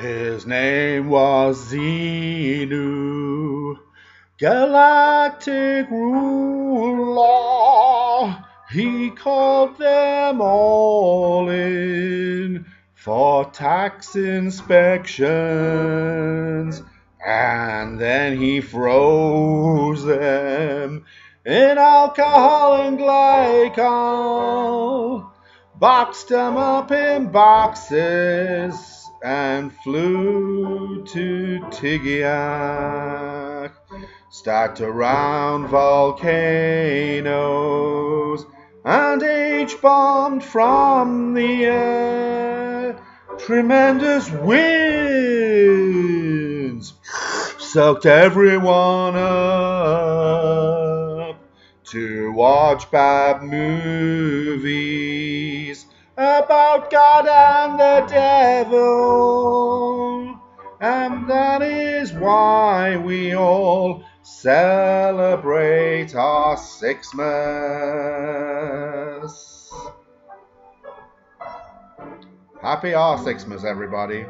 His name was Xenu, galactic ruler. He called them all in for tax inspections, and then he froze them in alcohol and glycol, boxed them up in boxes, and flew to Teegeeack. Stacked around volcanoes and H-bombed from the air. Tremendous winds soaked everyone up to watch bad movies about God and the devil. And that is why we all celebrate our Sixmas. Happy R Sixmas, everybody.